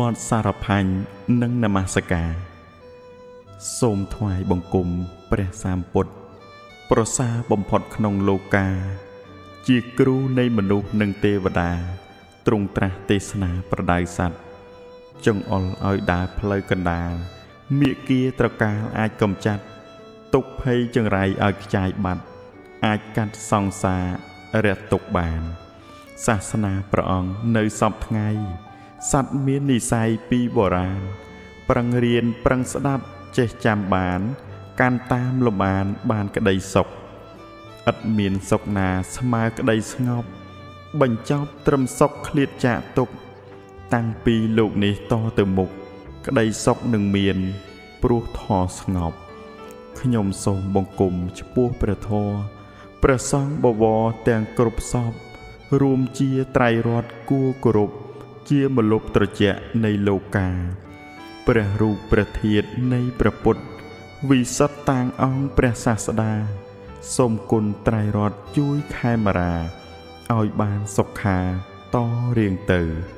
បទសារផាញ់និងនមស្ការ សូមថ្វាយបង្គំព្រះសាមពុទ្ធប្រសាបំផុតក្នុងលោកា ជាគ្រូនៃមនុស្សនិងទេវតាទ្រង់ត្រាស់ទេសនាប្រដៅសัตว์ចង្អុលឲ្យដើរផ្លូវកណ្ដាលមាគាត្រកាលអាចកំចាត់ ទុកភ័យចង្រៃឲ្យខ្ចាយបាត់ អាចកាត់សង្សាររះទុកបាន សាសនាព្រះអង្គនៅសពថ្ងៃ សត្វមាននិស័យពីបុរាណប្រឹងរៀនប្រឹងស្ដាប់ចេះចាំបាន កាន់តាមលំបានបានក្តីសុខឥតមានសុខណាស្មើក្តីស្ងប់ បញ្ចប់ត្រឹមសុខឃ្លាតចាកទុក តាំងពីលោកនេះតទៅមុខក្តីសុខនឹងមាន ព្រោះធម៌ស្ងប់ខ្ញុំសូមបង្គំចំពោះព្រះធម៌ព្រះសង្ឃបវរទាំងគ្រប់សពរួមជាត្រៃរតគួរគោរព ជាមលុបត្រជាក់នៃលោកាព្រះរូបព្រះធាតុនៃព្រះពុទ្ធវិសុទ្ធតាងអង្គព្រះសាស្តាសូមគុណត្រៃរតជួយខេមរាឲ្យបានសុខាតរៀងទៅ